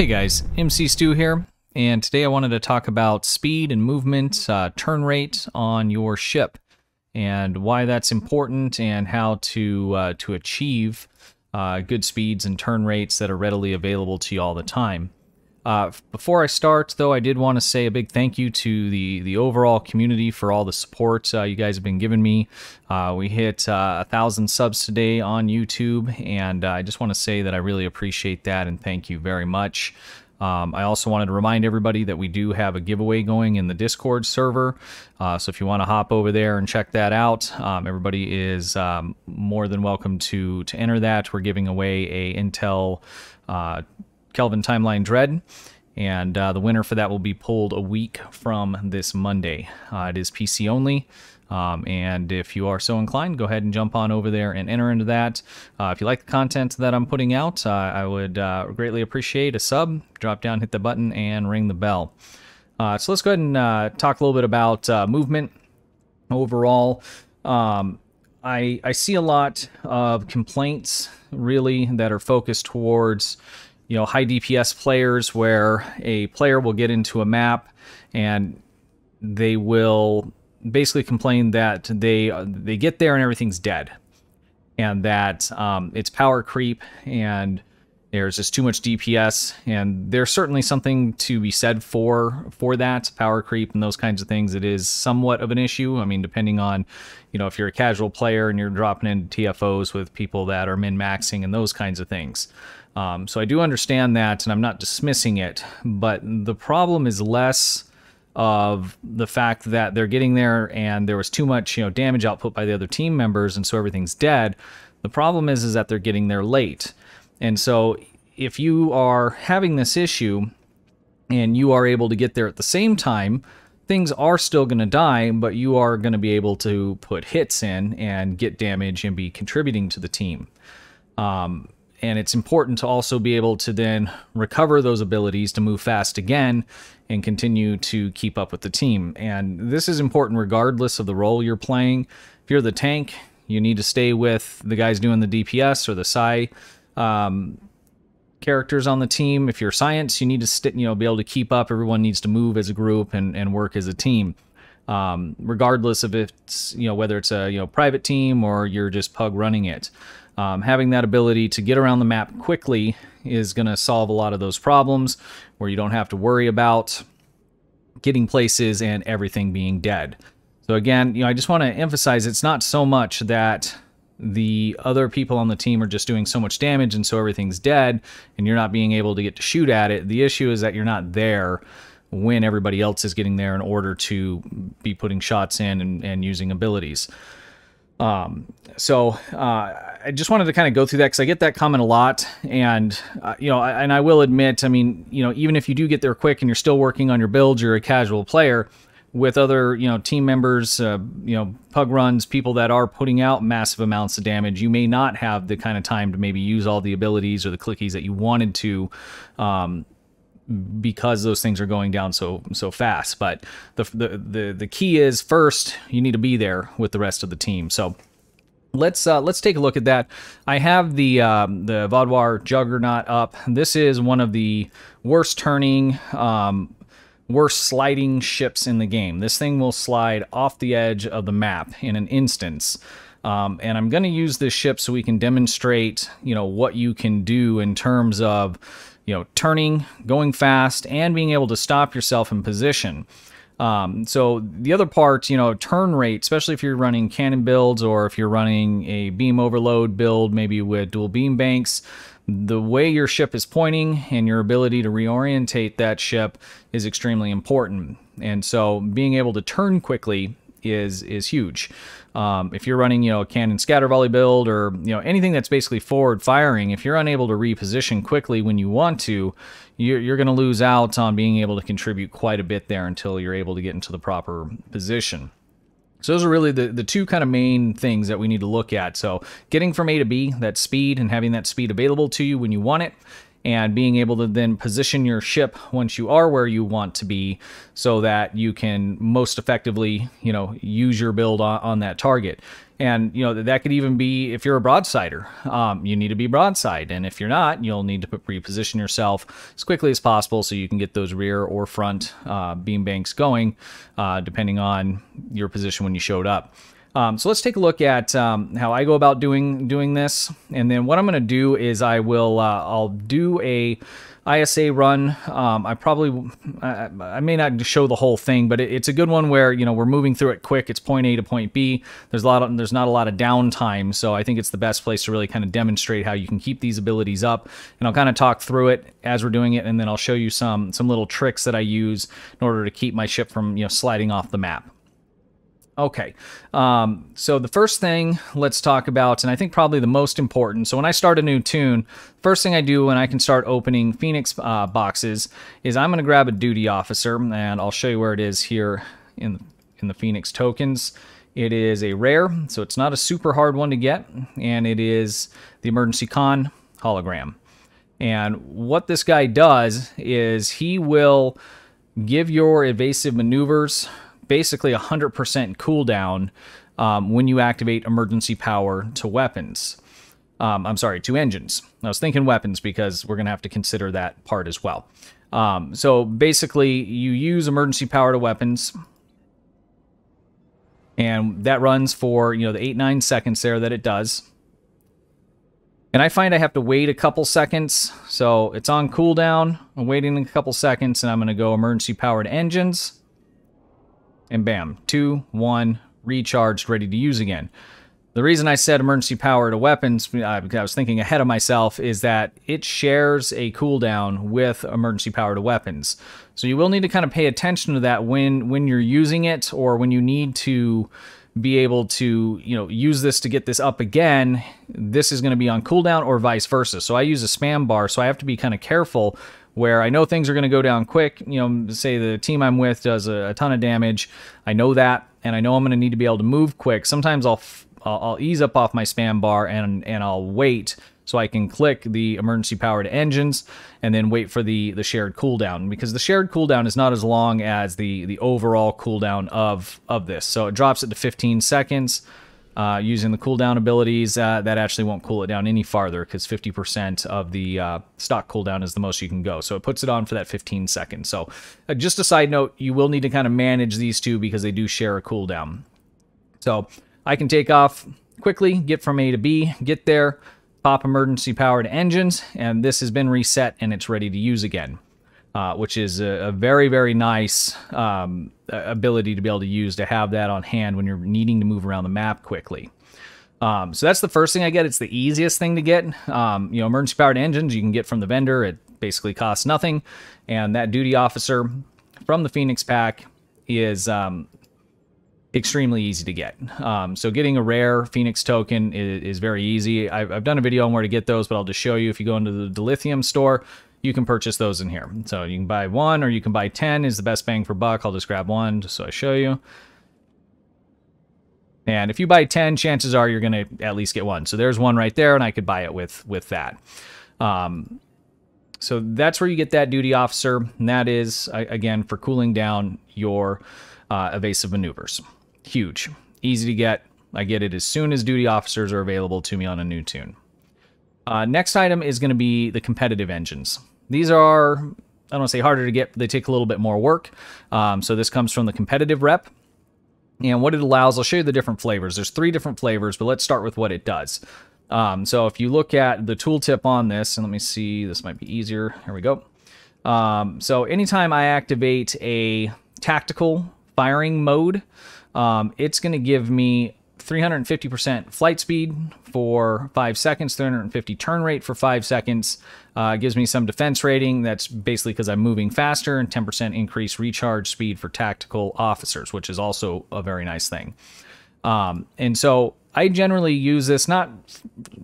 Hey guys, MC Stu here, and today I wanted to talk about speed and movement, uh, turn rate on your ship, and why that's important, and how to uh, to achieve uh, good speeds and turn rates that are readily available to you all the time. Uh, before I start, though, I did want to say a big thank you to the the overall community for all the support uh, you guys have been giving me. Uh, we hit uh, a thousand subs today on YouTube, and uh, I just want to say that I really appreciate that and thank you very much. Um, I also wanted to remind everybody that we do have a giveaway going in the Discord server. Uh, so if you want to hop over there and check that out, um, everybody is um, more than welcome to to enter that. We're giving away a Intel uh, Kelvin Timeline Dread. And uh, the winner for that will be pulled a week from this Monday. Uh, it is PC only. Um, and if you are so inclined, go ahead and jump on over there and enter into that. Uh, if you like the content that I'm putting out, uh, I would uh, greatly appreciate a sub. Drop down, hit the button, and ring the bell. Uh, so let's go ahead and talk a little bit about movement overall. Um, I, I see a lot of complaints really that are focused towards you know high DPS players where a player will get into a map and they will basically complain that they they get there and everything's dead. And that um, it's power creep and there's just too much DPS and there's certainly something to be said for for that power creep and those kinds of things. It is somewhat of an issue. I mean depending on you know if you're a casual player and you're dropping into TFOs with people that are min maxing and those kinds of things um, so I do understand that, and I'm not dismissing it, but the problem is less of the fact that they're getting there and there was too much, you know, damage output by the other team members, and so everything's dead. The problem is, is that they're getting there late, and so if you are having this issue and you are able to get there at the same time, things are still going to die, but you are going to be able to put hits in and get damage and be contributing to the team. Um, and it's important to also be able to then recover those abilities to move fast again and continue to keep up with the team. And this is important regardless of the role you're playing. If you're the tank, you need to stay with the guys doing the DPS or the Psi um, characters on the team. If you're science, you need to you know be able to keep up. Everyone needs to move as a group and, and work as a team. Um, regardless of if it's you know whether it's a you know private team or you're just pug running it. Um, having that ability to get around the map quickly is going to solve a lot of those problems where you don't have to worry about getting places and everything being dead. So again, you know, I just want to emphasize it's not so much that the other people on the team are just doing so much damage and so everything's dead and you're not being able to get to shoot at it. The issue is that you're not there when everybody else is getting there in order to be putting shots in and, and using abilities. Um, so uh, I just wanted to kind of go through that because I get that comment a lot, and uh, you know, and I will admit, I mean, you know, even if you do get there quick and you're still working on your builds, you're a casual player with other you know team members, uh, you know, pug runs, people that are putting out massive amounts of damage. You may not have the kind of time to maybe use all the abilities or the clickies that you wanted to. Um, because those things are going down so so fast. But the, the the the key is first you need to be there with the rest of the team. So let's uh, let's take a look at that. I have the um, the Vaadwaur Juggernaut up. This is one of the worst turning. Um, worst sliding ships in the game. This thing will slide off the edge of the map in an instance. Um, and I'm going to use this ship so we can demonstrate, you know, what you can do in terms of you know, turning, going fast, and being able to stop yourself in position. Um, so the other part, you know, turn rate, especially if you're running cannon builds or if you're running a beam overload build, maybe with dual beam banks, the way your ship is pointing and your ability to reorientate that ship is extremely important. And so being able to turn quickly is is huge. Um, if you're running, you know, a cannon scatter volley build or you know anything that's basically forward firing, if you're unable to reposition quickly when you want to, you're, you're going to lose out on being able to contribute quite a bit there until you're able to get into the proper position. So those are really the, the two kind of main things that we need to look at. So getting from A to B, that speed and having that speed available to you when you want it, and being able to then position your ship once you are where you want to be so that you can most effectively, you know, use your build on, on that target. And, you know, that could even be if you're a broadsider, um, you need to be broadside. And if you're not, you'll need to reposition yourself as quickly as possible so you can get those rear or front uh, beam banks going, uh, depending on your position when you showed up. Um, so let's take a look at um, how I go about doing doing this, and then what I'm going to do is I will uh, I'll do a ISA run. Um, I probably I, I, may not show the whole thing, but it, it's a good one where you know we're moving through it quick. It's point A to point B. There's a lot of there's not a lot of downtime, so I think it's the best place to really kind of demonstrate how you can keep these abilities up. And I'll kind of talk through it as we're doing it, and then I'll show you some some little tricks that I use in order to keep my ship from you know sliding off the map. Okay, um, so the first thing let's talk about, and I think probably the most important. So when I start a new toon, first thing I do when I can start opening Phoenix uh, boxes is I'm going to grab a duty officer, and I'll show you where it is here in in the Phoenix tokens. It is a rare, so it's not a super hard one to get, and it is the Emergency Conn Hologram. And what this guy does is he will give your evasive maneuvers basically 100% cooldown um, when you activate emergency power to weapons. Um, I'm sorry, to engines. I was thinking weapons because we're going to have to consider that part as well. Um, so basically, you use emergency power to weapons, and that runs for you know the eight nine seconds there that it does. And I find I have to wait a couple seconds, so it's on cooldown. I'm waiting a couple seconds, and I'm going to go emergency powered engines and bam, two, one, recharged, ready to use again. The reason I said emergency power to weapons, uh, I was thinking ahead of myself, is that it shares a cooldown with emergency power to weapons. So you will need to kind of pay attention to that when when you're using it or when you need to be able to you know use this to get this up again this is going to be on cooldown or vice versa so i use a spam bar so i have to be kind of careful where I know things are going to go down quick. You know, say the team I'm with does a, a ton of damage. I know that, and I know I'm going to need to be able to move quick. Sometimes I'll, I'll, I'll ease up off my spam bar and and I'll wait so I can click the emergency powered engines and then wait for the the shared cooldown because the shared cooldown is not as long as the the overall cooldown of of this. So it drops it to 15 seconds. Uh, using the cooldown abilities, uh, that actually won't cool it down any farther because 50% of the uh, stock cooldown is the most you can go. So it puts it on for that 15 seconds. So uh, just a side note, you will need to kind of manage these two because they do share a cooldown. So I can take off quickly, get from A to B, get there, pop emergency powered engines, and this has been reset and it's ready to use again uh, which is a, a, very, very nice um, ability to be able to use to have that on hand when you're needing to move around the map quickly. Um, so that's the first thing I get. It's the easiest thing to get. Um, you know, emergency powered engines you can get from the vendor. It basically costs nothing. And that duty officer from the Phoenix pack is um, extremely easy to get. Um, so getting a rare Phoenix token is, is very easy. I've, I've, done a video on where to get those, but I'll just show you. If you go into the Dilithium store, you can purchase those in here. So you can buy one or you can buy 10 is the best bang for buck. I'll just grab one just so I show you. And if you buy 10, chances are you're going to at least get one. So there's one right there, and I could buy it with, with that. Um, so that's where you get that duty officer, and that is, again, for cooling down your uh, evasive maneuvers. Huge. Easy to get. I get it as soon as duty officers are available to me on a new toon. Uh, next item is going to be the competitive engines. These are, I don't say harder to get, they take a little bit more work. Um, so this comes from the competitive rep. And what it allows, I'll show you the different flavors. There's three different flavors, but let's start with what it does. Um, so if you look at the tooltip on this, and let me see, this might be easier. Here we go. Um, so anytime I activate a tactical firing mode, um, it's going to give me 350% flight speed for 5 seconds, 350 turn rate for 5 seconds. Uh, gives me some defense rating. That's basically because I'm moving faster, and 10% increase recharge speed for tactical officers, which is also a very nice thing. Um, and so I generally use this not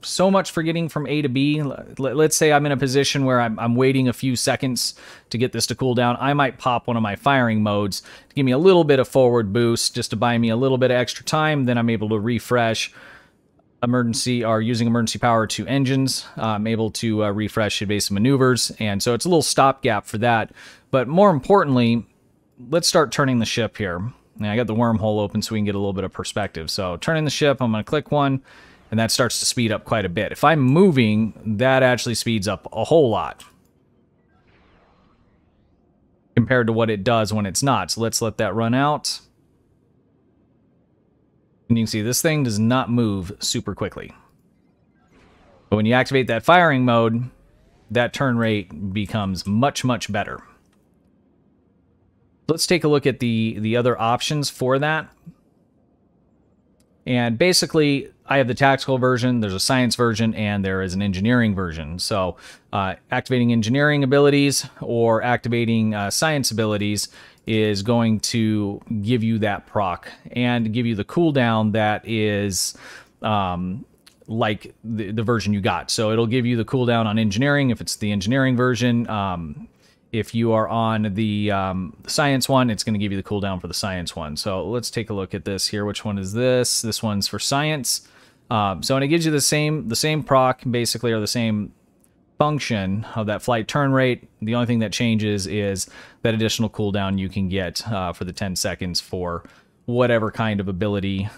so much for getting from A to B. Let's say I'm in a position where I'm, I'm, waiting a few seconds to get this to cool down. I might pop one of my firing modes to give me a little bit of forward boost just to buy me a little bit of extra time. Then I'm able to refresh emergency or using emergency power to engines. I'm able to uh, refresh evasive maneuvers. And so it's a little stopgap for that. But more importantly, let's start turning the ship here. I got the wormhole open so we can get a little bit of perspective. So turning the ship, I'm going to click one, and that starts to speed up quite a bit. If I'm moving, that actually speeds up a whole lot compared to what it does when it's not. So let's let that run out. And you can see this thing does not move super quickly. But when you activate that firing mode, that turn rate becomes much, much better. Let's take a look at the, the other options for that. And basically, I have the tactical version, there's a science version, and there is an engineering version. So uh, activating engineering abilities or activating uh, science abilities is going to give you that proc and give you the cooldown that is um, like the, the version you got. So it'll give you the cooldown on engineering if it's the engineering version. Um, if you are on the um, science one, it's going to give you the cooldown for the science one. So let's take a look at this here. Which one is this? This one's for science. Um, so and it gives you the same the same proc basically or the same function of that flight turn rate. The only thing that changes is that additional cooldown you can get uh, for the 10 seconds for whatever kind of ability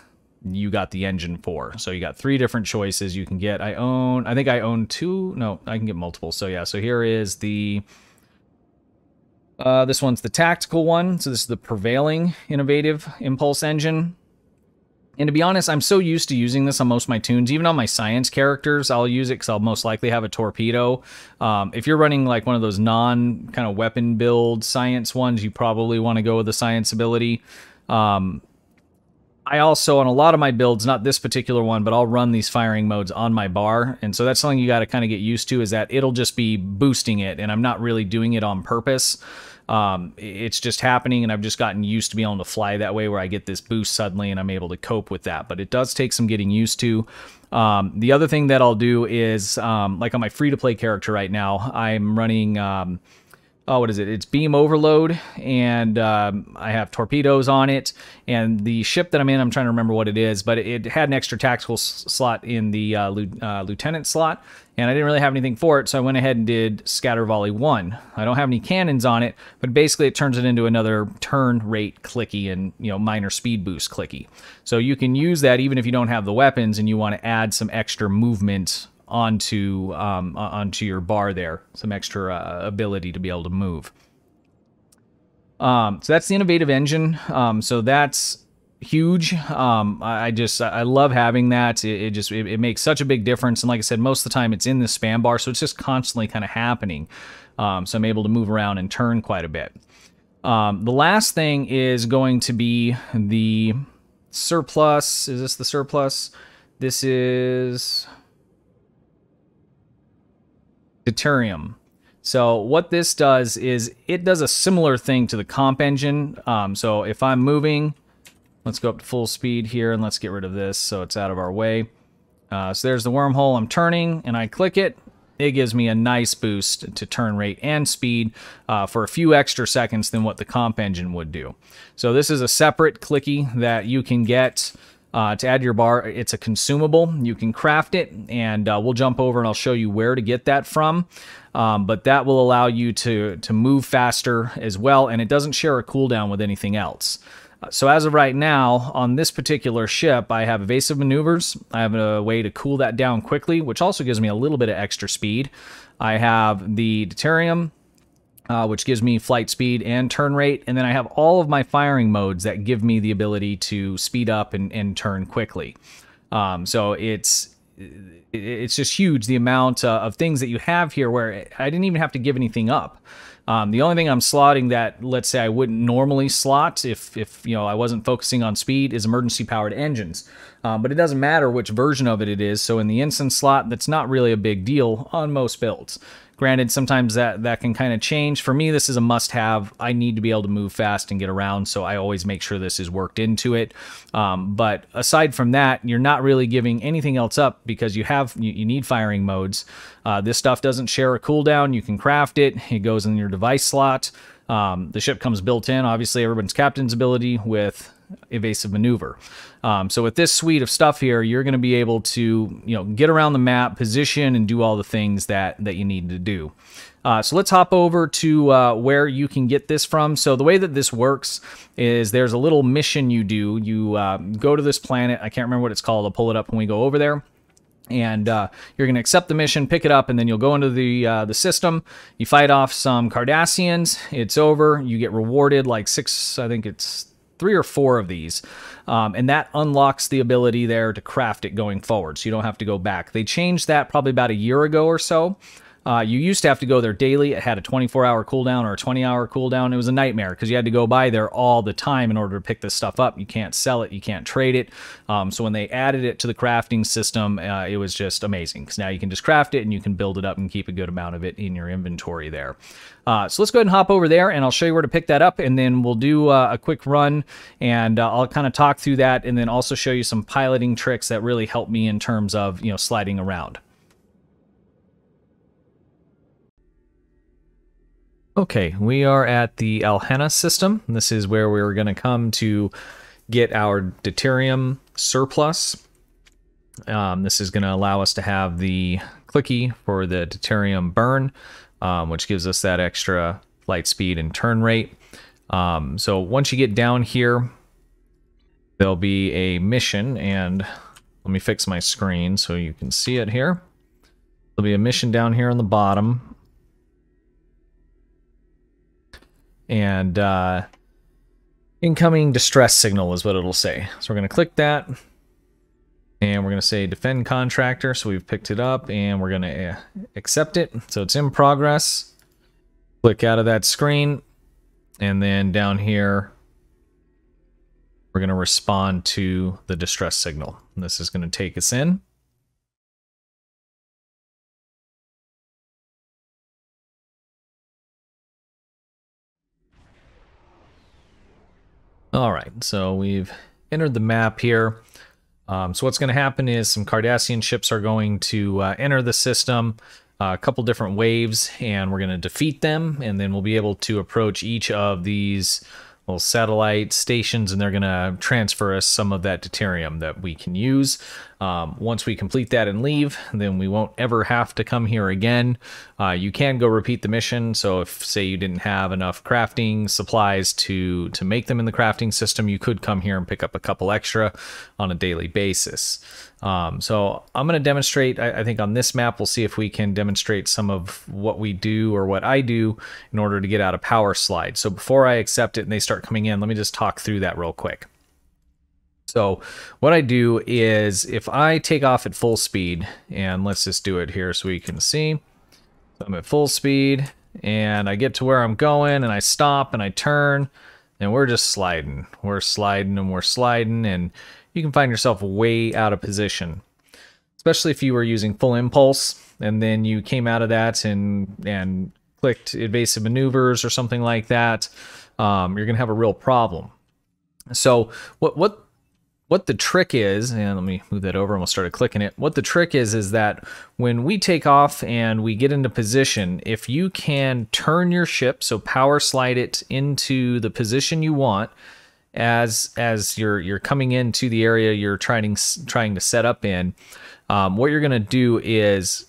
you got the engine for. So you got three different choices you can get. I own, I think I own two. No, I can get multiple. So yeah, so here is the uh, this one's the tactical one. So this is the prevailing innervated impulse engine. And to be honest, I'm so used to using this on most of my toons. Even on my science characters, I'll use it because I'll most likely have a torpedo. Um, if you're running like one of those non kind of weapon build science ones, you probably want to go with the science ability. Um, I also, on a lot of my builds, not this particular one, but I'll run these firing modes on my bar. And so that's something you got to kind of get used to is that it'll just be boosting it. And I'm not really doing it on purpose. Um, it's just happening, and I've just gotten used to being able to fly that way where I get this boost suddenly and I'm able to cope with that. But it does take some getting used to. Um, the other thing that I'll do is, um, like on my free to play character right now, I'm running. Oh, what is it? It's beam overload, and um, I have torpedoes on it. And the ship that I'm in, I'm trying to remember what it is, but it had an extra tactical slot in the uh, uh, lieutenant slot, and I didn't really have anything for it, so I went ahead and did Scatter Volley 1. I don't have any cannons on it, but basically it turns it into another turn rate clicky and, you know, minor speed boost clicky. So you can use that even if you don't have the weapons and you want to add some extra movement onto um, onto your bar there, some extra uh, ability to be able to move. Um, so that's the innervated engine. Um, so that's huge. Um, I just I love having that. It, it just it, it, makes such a big difference. And like I said, most of the time it's in the spam bar, so it's just constantly kind of happening. Um, so I'm able to move around and turn quite a bit. Um, the last thing is going to be the surplus. Is this the surplus? This is deuterium. So what this does is it does a similar thing to the comp engine. Um, so if I'm moving Let's go up to full speed here and let's get rid of this so it's out of our way. Uh, so there's the wormhole I'm turning and I click it. It gives me a nice boost to turn rate and speed uh, for a few extra seconds than what the comp engine would do. So this is a separate clicky that you can get uh, to add your bar. It's a consumable. You can craft it, and uh, we'll jump over and I'll show you where to get that from. Um, but that will allow you to, to move faster as well, and it doesn't share a cooldown with anything else. So as of right now, on this particular ship, I have evasive maneuvers. I have a way to cool that down quickly, which also gives me a little bit of extra speed. I have the deuterium, uh, which gives me flight speed and turn rate. And then I have all of my firing modes that give me the ability to speed up and, and turn quickly. Um, so it's it's just huge the amount uh, of things that you have here where I didn't even have to give anything up. Um, the only thing I'm slotting that, let's say, I wouldn't normally slot if, if you know I wasn't focusing on speed is emergency powered engines. Um, but it doesn't matter which version of it it is. So in the instance slot, that's not really a big deal on most builds. Granted, sometimes that, that can kind of change. For me, this is a must have. I need to be able to move fast and get around, so I always make sure this is worked into it. Um, but aside from that, you're not really giving anything else up because you have you, you need firing modes. Uh, this stuff doesn't share a cooldown. You can craft it. It goes in your device slot. Um, the ship comes built in, obviously, everyone's captain's ability with evasive maneuver. Um, so with this suite of stuff here, you're going to be able to, you know, get around the map, position, and do all the things that that you need to do. Uh, so let's hop over to uh, where you can get this from. So the way that this works is there's a little mission you do. You uh, go to this planet. I can't remember what it's called. I'll pull it up when we go over there and uh, you're going to accept the mission, pick it up, and then you'll go into the uh, the system. You fight off some Cardassians. It's over. You get rewarded like six, I think it's three or four of these, um, and that unlocks the ability there to craft it going forward. So you don't have to go back. They changed that probably about a year ago or so. Uh, you used to have to go there daily. It had a 24 hour cooldown or a 20 hour cooldown. It was a nightmare because you had to go by there all the time in order to pick this stuff up. You can't sell it, you can't trade it. Um, so when they added it to the crafting system, uh, it was just amazing because now you can just craft it and you can build it up and keep a good amount of it in your inventory there. Uh, so let's go ahead and hop over there and I'll show you where to pick that up and then we'll do uh, a quick run and uh, I'll kind of talk through that and then also show you some piloting tricks that really help me in terms of, you know, sliding around. Okay, we are at the Alhena system. This is where we're going to come to get our deuterium surplus. Um, this is going to allow us to have the clicky for the deuterium burn, um, which gives us that extra flight speed and turn rate. Um, so once you get down here, there'll be a mission, and let me fix my screen so you can see it here. There'll be a mission down here on the bottom and uh, incoming distress signal is what it'll say. So we're going to click that and we're going to say defend contractor. So we've picked it up and we're going to uh, accept it. So it's in progress. Click out of that screen and then down here we're going to respond to the distress signal. And this is going to take us in. All right, so we've entered the map here. Um, so what's going to happen is some Cardassian ships are going to uh, enter the system, uh, a couple different waves, and we're going to defeat them, and then we'll be able to approach each of these little satellite stations, and they're going to transfer us some of that deuterium that we can use. Um, once we complete that and leave, then we won't ever have to come here again. Uh, you can go repeat the mission. So if, say, you didn't have enough crafting supplies to to make them in the crafting system, you could come here and pick up a couple extra on a daily basis. Um, so I'm going to demonstrate, I, I, think on this map, we'll see if we can demonstrate some of what we do or what I do in order to get out a power slide. So before I accept it and they start coming in, let me just talk through that real quick. So what I do is if I take off at full speed, and let's just do it here so we can see. I'm at full speed, and I get to where I'm going, and I stop, and I turn, and we're just sliding. We're sliding, and we're sliding, and you can find yourself way out of position. Especially if you were using full impulse, and then you came out of that and, and clicked evasive maneuvers or something like that, um, you're going to have a real problem. So what what what the trick is, and let me move that over and we'll start clicking it. What the trick is, is that when we take off and we get into position, if you can turn your ship, so power slide it into the position you want, as as you're you're coming into the area you're trying trying to set up in, um, what you're gonna do is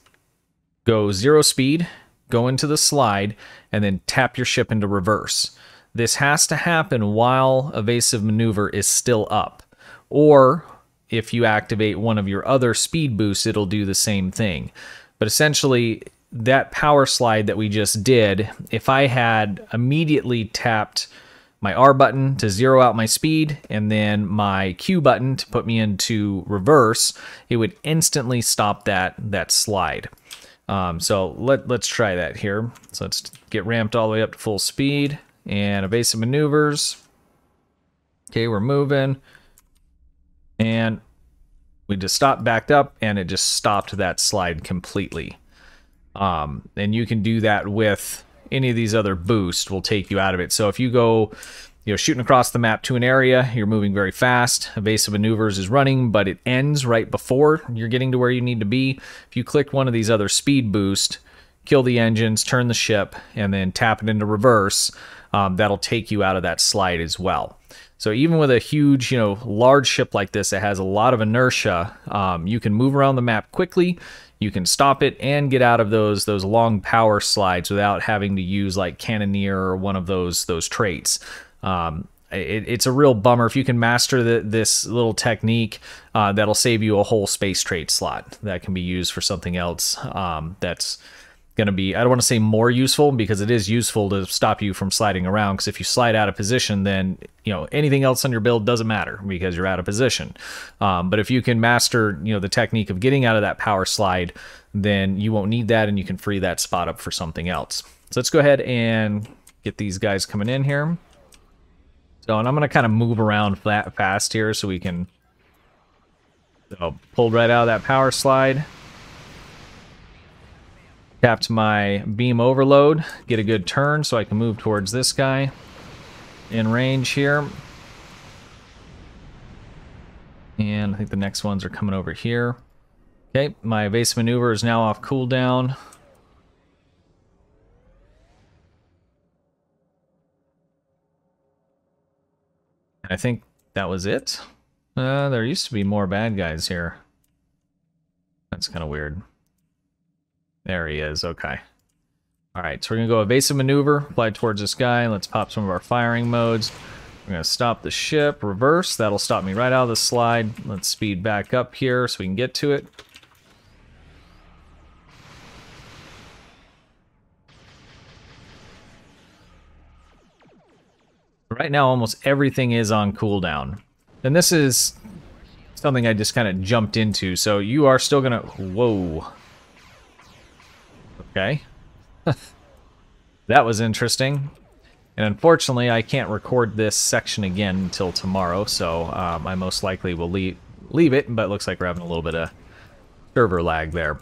go zero speed, go into the slide, and then tap your ship into reverse. This has to happen while evasive maneuver is still up. Or if you activate one of your other speed boosts, it'll do the same thing. But essentially, that power slide that we just did, if I had immediately tapped my R button to zero out my speed and then my Q button to put me into reverse, it would instantly stop that, that slide. Um, so let, let's try that here. So let's get ramped all the way up to full speed and evasive maneuvers. Okay, we're moving and we just stopped backed up and it just stopped that slide completely. Um, and you can do that with any of these other boosts will take you out of it. So if you go you know shooting across the map to an area you're moving very fast. Evasive maneuvers is running but it ends right before you're getting to where you need to be. If you click one of these other speed boost kill the engines, turn the ship, and then tap it into reverse, um, that'll take you out of that slide as well. So even with a huge, you know, large ship like this that has a lot of inertia, um, you can move around the map quickly. You can stop it and get out of those those long power slides without having to use like Cannoneer or one of those those traits. Um, it, it's a real bummer if you can master the, this little technique uh, that'll save you a whole space trait slot that can be used for something else um, that's going to be, I don't want to say more useful because it is useful to stop you from sliding around. Because if you slide out of position, then, you know, anything else on your build doesn't matter because you're out of position. Um, but if you can master, you know, the technique of getting out of that power slide, then you won't need that and you can free that spot up for something else. So let's go ahead and get these guys coming in here. So, and I'm going to kind of move around fast here so we can so pulled right out of that power slide. Tapped my beam overload, get a good turn so I can move towards this guy in range here. And I think the next ones are coming over here. Okay, my evasive maneuver is now off cooldown. I think that was it. Uh, there used to be more bad guys here. That's kind of weird. There he is. Okay. All right, so we're going to go evasive maneuver, fly towards this guy. Let's pop some of our firing modes. We're going to stop the ship, reverse. That'll stop me right out of the slide. Let's speed back up here so we can get to it. Right now, almost everything is on cooldown. And this is something I just kind of jumped into. So you are still going to... Whoa. Okay. that was interesting. And unfortunately, I can't record this section again until tomorrow, so um, I most likely will leave, leave it, but it looks like we're having a little bit of server lag there.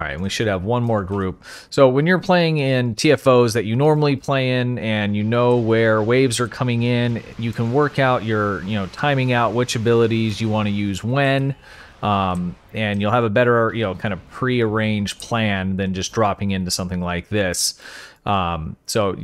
All right, we should have one more group. So when you're playing in TFOs that you normally play in and you know where waves are coming in, you can work out your, you know, timing out which abilities you want to use when. Um, and you'll have a better, you know, kind of pre-arranged plan than just dropping into something like this. Um, so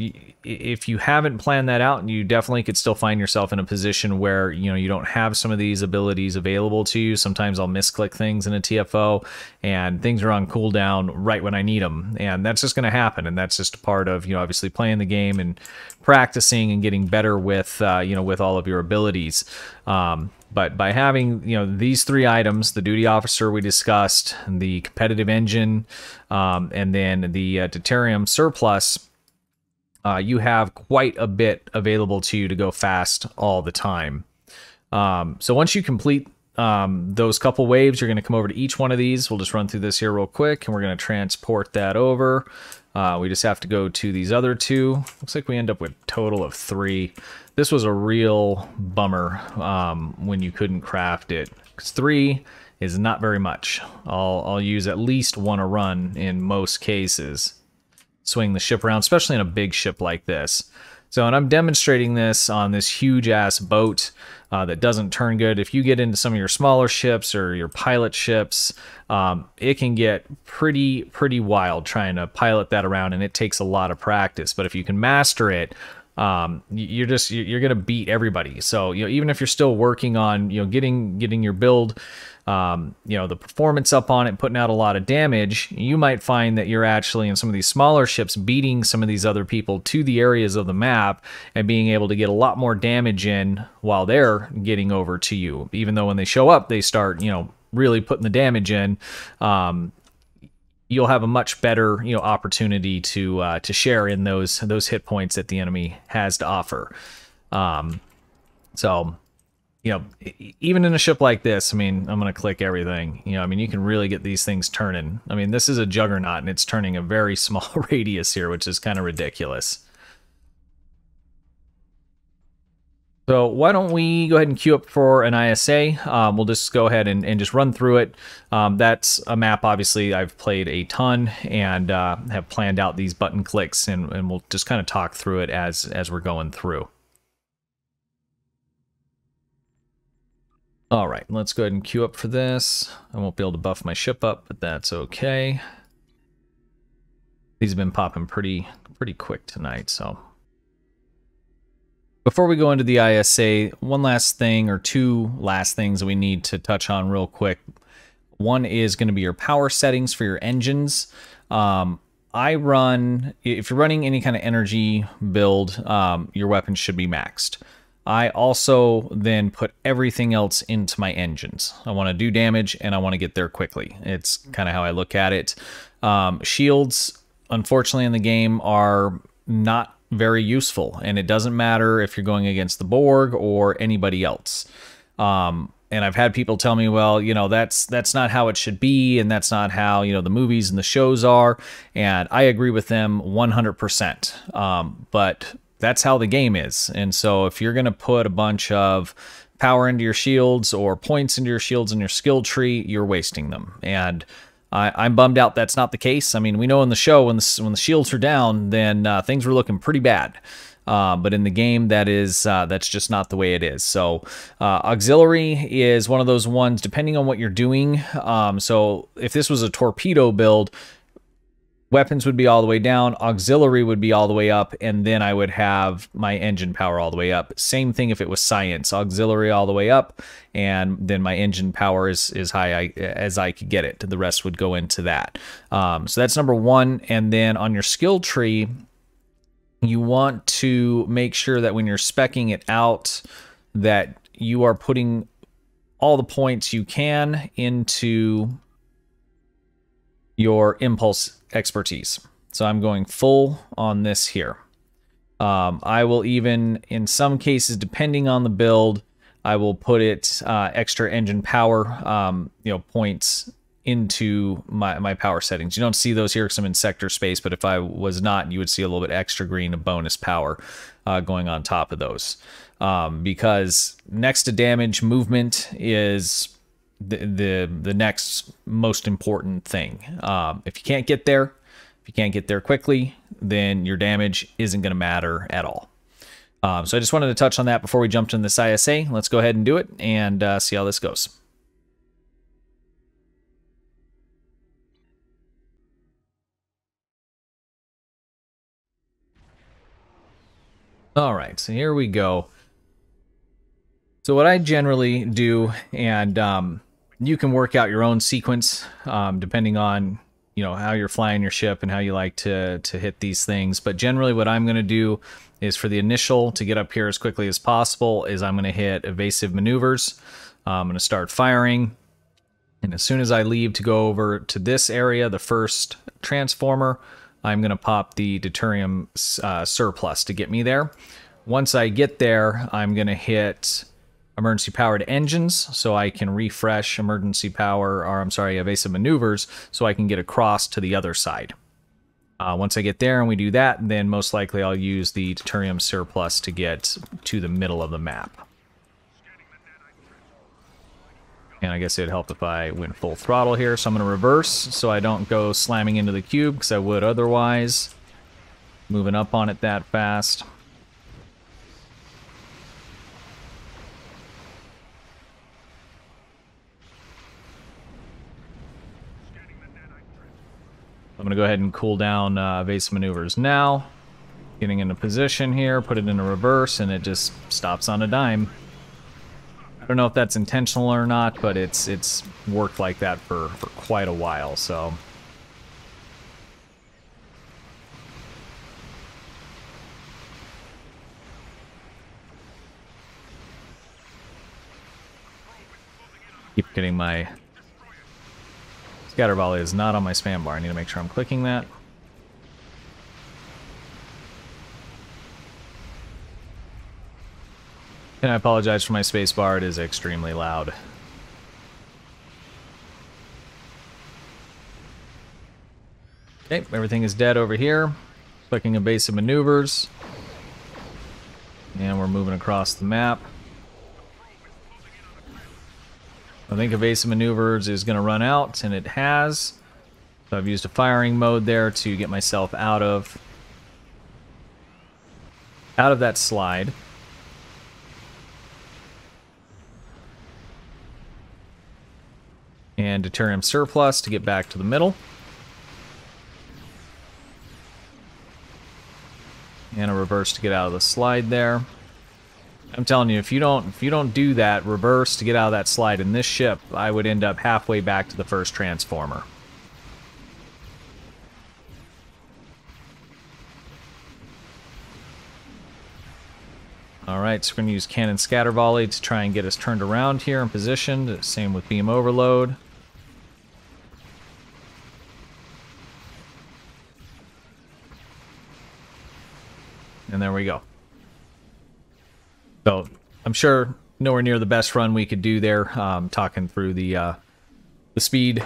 if you haven't planned that out, you definitely could still find yourself in a position where you know you don't have some of these abilities available to you. Sometimes I'll misclick things in a TFO, and things are on cooldown right when I need them, and that's just going to happen. And that's just a part of you know obviously playing the game and practicing and getting better with uh, you know with all of your abilities. Um, but by having you know these three items, the duty officer we discussed, the competitive engine, um, and then the uh, deuterium surplus, uh, you have quite a bit available to you to go fast all the time. Um, so once you complete um, those couple waves, you're going to come over to each one of these. We'll just run through this here real quick, and we're going to transport that over. Uh, we just have to go to these other two. Looks like we end up with total of three. This was a real bummer um, when you couldn't craft it. Because three is not very much. I'll, I'll use at least one a run in most cases. Swing the ship around, especially in a big ship like this. So, and I'm demonstrating this on this huge ass boat uh, that doesn't turn good. If you get into some of your smaller ships or your pilot ships, um, it can get pretty, pretty wild trying to pilot that around and it takes a lot of practice. But if you can master it, um, you're just you're going to beat everybody. So you know, even if you're still working on you know getting getting your build, um, you know the performance up on it, putting out a lot of damage, you might find that you're actually in some of these smaller ships beating some of these other people to the areas of the map and being able to get a lot more damage in while they're getting over to you. Even though when they show up, they start you know really putting the damage in. Um, you'll have a much better you know opportunity to uh, to share in those those hit points that the enemy has to offer. Um, so you know, even in a ship like this, I mean, I'm going to click everything. You know, I mean, you can really get these things turning. I mean, this is a juggernaut and it's turning a very small radius here, which is kind of ridiculous. So why don't we go ahead and queue up for an ISA. Um, we'll just go ahead and, and just run through it. Um, that's a map, obviously, I've played a ton and uh, have planned out these button clicks, and, and we'll just kind of talk through it as, as we're going through. All right, let's go ahead and queue up for this. I won't be able to buff my ship up, but that's okay. These have been popping pretty pretty quick tonight, so. Before we go into the ISA, one last thing or two last things we need to touch on real quick. One is going to be your power settings for your engines. Um, I run, if you're running any kind of energy build, um, your weapons should be maxed. I also then put everything else into my engines. I want to do damage and I want to get there quickly. It's kind of how I look at it. Um, shields, unfortunately, in the game are not very useful, and it doesn't matter if you're going against the Borg or anybody else. Um, and I've had people tell me, well, you know, that's that's not how it should be, and that's not how you know the movies and the shows are. And I agree with them 100%. Um, but that's how the game is. And so if you're going to put a bunch of power into your shields or points into your shields and your skill tree, you're wasting them. And I, am bummed out that's not the case. I mean, we know in the show when the, when the shields are down, then uh, things were looking pretty bad. Uh, but in the game, that is uh, that's just not the way it is. So uh, auxiliary is one of those ones, depending on what you're doing. Um, so if this was a torpedo build, weapons would be all the way down, auxiliary would be all the way up, and then I would have my engine power all the way up. Same thing if it was science, auxiliary all the way up, and then my engine power is as high I, as I could get it. The rest would go into that. Um, so that's number one. And then on your skill tree, you want to make sure that when you're specking it out, that you are putting all the points you can into your impulse expertise. So I'm going full on this here. Um, I will even, in some cases, depending on the build, I will put it uh, extra engine power, um, you know, points into my, my power settings. You don't see those here because I'm in sector space, but if I was not, you would see a little bit extra green of bonus power uh, going on top of those. Um, because next to damage, movement is the the, next most important thing. Um, if you can't get there, if you can't get there quickly, then your damage isn't going to matter at all. Um, so I just wanted to touch on that before we jumped into this ISA. Let's go ahead and do it and uh, see how this goes. All right, so here we go. So what I generally do, and um, you can work out your own sequence um, depending on you know how you're flying your ship and how you like to to hit these things. But generally, what I'm going to do is for the initial to get up here as quickly as possible is I'm going to hit evasive maneuvers. Uh, I'm going to start firing. And as soon as I leave to go over to this area, the first transformer, I'm going to pop the deuterium uh, surplus to get me there. Once I get there, I'm going to hit emergency powered engines so I can refresh emergency power, or I'm sorry, evasive maneuvers so I can get across to the other side. Uh, once I get there and we do that, then most likely I'll use the deuterium surplus to get to the middle of the map. And I guess it'd help if I went full throttle here, so I'm going to reverse so I don't go slamming into the cube because I would otherwise. Moving up on it that fast. I'm going to go ahead and cool down uh, base maneuvers now. Getting into position here, put it in a reverse, and it just stops on a dime. I don't know if that's intentional or not, but it's it's worked like that for, for quite a while, so... Keep getting my Scatter volley is not on my spam bar. I need to make sure I'm clicking that. And I apologize for my space bar. It is extremely loud. Okay, everything is dead over here. Clicking evasive maneuvers. And we're moving across the map. I think evasive maneuvers is going to run out, and it has. So I've used a firing mode there to get myself out of out of that slide. and Deuterium Surplus to get back to the middle. And a reverse to get out of the slide there. I'm telling you, if you don't if you don't do that reverse to get out of that slide in this ship, I would end up halfway back to the first transformer. Alright, so we're going to use cannon scatter volley to try and get us turned around here and positioned. Same with beam overload. And there we go. I'm sure nowhere near the best run we could do there. Um, talking through the uh, the speed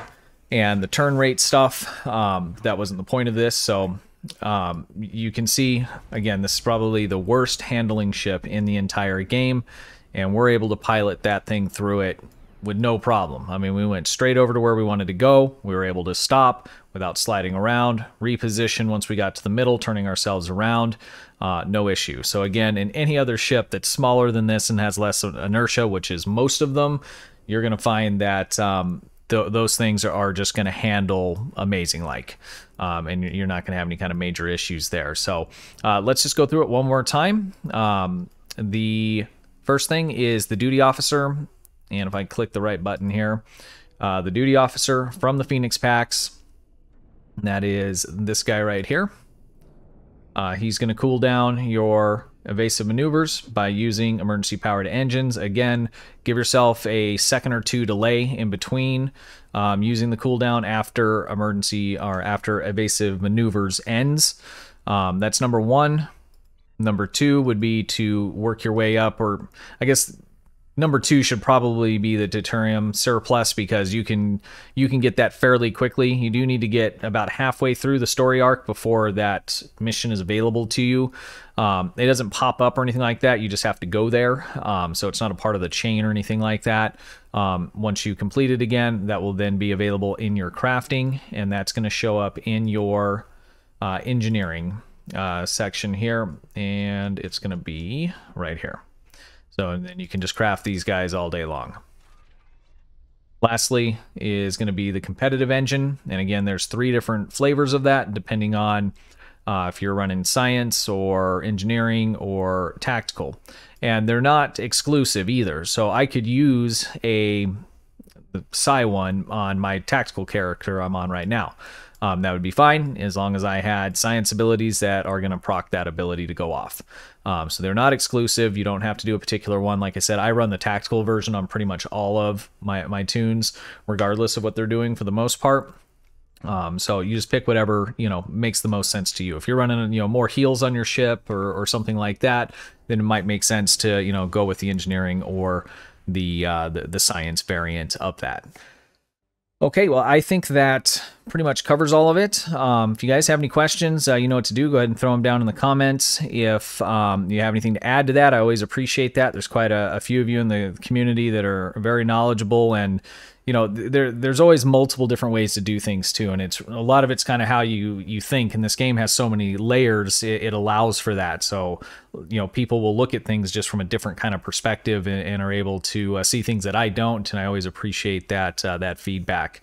and the turn rate stuff. Um, that wasn't the point of this. So um, you can see again, this is probably the worst handling ship in the entire game, and we're able to pilot that thing through it with no problem. I mean, we went straight over to where we wanted to go. We were able to stop without sliding around, reposition once we got to the middle, turning ourselves around, uh, no issue. So again, in any other ship that's smaller than this and has less inertia, which is most of them, you're going to find that um, th those things are just going to handle amazing like. Um, and you're not going to have any kind of major issues there. So uh, let's just go through it one more time. Um, the first thing is the duty officer. And if I click the right button here, uh, the duty officer from the Phoenix packs, that is this guy right here. Uh, he's going to cool down your evasive maneuvers by using emergency powered engines. Again, give yourself a second or two delay in between um, using the cooldown after emergency or after evasive maneuvers ends. Um, that's number one. Number two would be to work your way up, or I guess Number two should probably be the Deuterium Surplus because you can you can get that fairly quickly. You do need to get about halfway through the story arc before that mission is available to you. Um, it doesn't pop up or anything like that. You just have to go there. Um, so it's not a part of the chain or anything like that. Um, once you complete it again, that will then be available in your crafting, and that's going to show up in your uh, engineering uh, section here, and it's going to be right here. So and then you can just craft these guys all day long. Lastly is going to be the competitive engine. And again, there's three different flavors of that depending on uh, if you're running science or engineering or tactical. And they're not exclusive either. So I could use a Sci one on my tactical character I'm on right now. Um, that would be fine as long as I had science abilities that are going to proc that ability to go off. Um, so they're not exclusive. You don't have to do a particular one. Like I said, I run the tactical version on pretty much all of my, my toons, regardless of what they're doing for the most part. Um, so you just pick whatever you know makes the most sense to you. If you're running you know more heals on your ship or, or something like that, then it might make sense to you know go with the engineering or the uh, the, the science variant of that. Okay, well, I think that pretty much covers all of it. Um, if you guys have any questions, uh, you know what to do. Go ahead and throw them down in the comments. If um, you have anything to add to that, I always appreciate that. There's quite a, a few of you in the community that are very knowledgeable and you know there there's always multiple different ways to do things too and it's a lot of it's kind of how you you think and this game has so many layers it, it, allows for that. So you know people will look at things just from a different kind of perspective and, and are able to uh, see things that I don't and I always appreciate that uh, that feedback.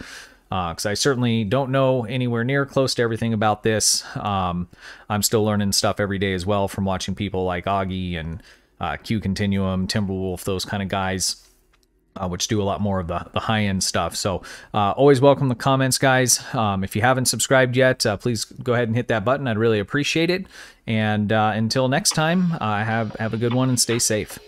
Because uh, I certainly don't know anywhere near close to everything about this. Um, I'm still learning stuff every day as well from watching people like Augie and uh, Kyuucontinuum, Timberwolf, those kind of guys uh, which do a lot more of the, the high end stuff. So uh, always welcome the comments, guys. Um, if you haven't subscribed yet, uh, please go ahead and hit that button. I'd really appreciate it. And uh, until next time, uh, have have a good one and stay safe.